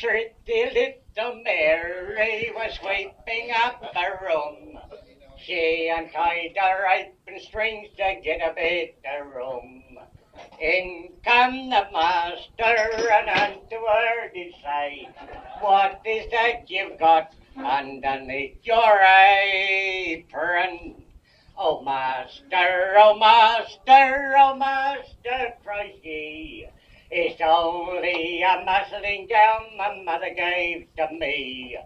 Pretty little Mary was sweeping up the room. She untied her apron strings to get a better room. In come the master and unto her did What is that you've got underneath your apron? Oh master, oh master, oh master, cries she, it's only a muslin gown my mother gave to me.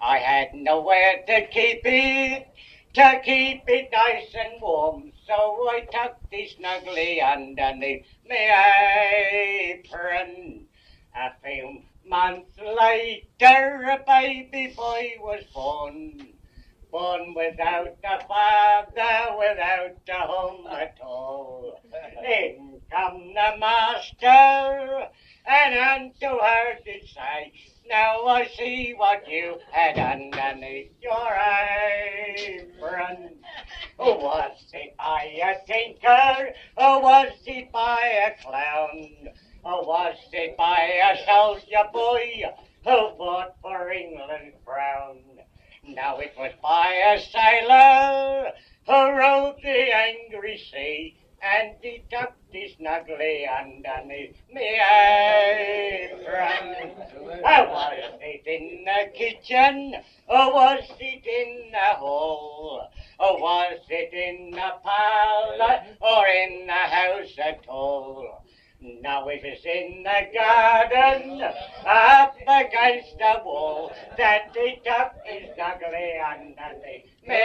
I had nowhere to keep it, to keep it nice and warm, so I tucked it snugly underneath my apron. A few months later, a baby boy was born. Born without a father, without a home at all. Come the master, and unto her did say, Now I see what you had underneath your apron. Oh, was it by a tinker, or was it by a clown? Or was it by a soldier boy who fought for England's crown? Now it was by a sailor who rode the angry sea, and he tucked his snugly underneath me apron. Oh, was it in the kitchen, or was it in the hall? Or was it in the parlor, or in the house at all? Now it is in the garden, up against the wall, that he tucked his ugly underneath me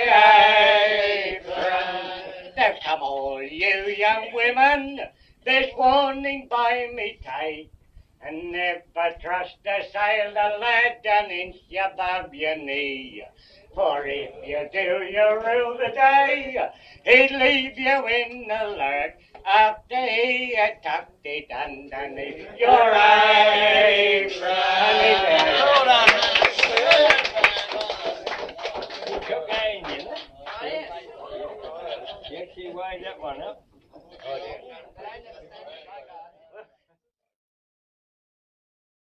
apron. Now come all you young women, this warning by me take, and never trust a sailor lad an inch above your knee. For if you do, you rue the day he'd leave you in the lurch after he had tucked it underneath your apron. Wind that one up.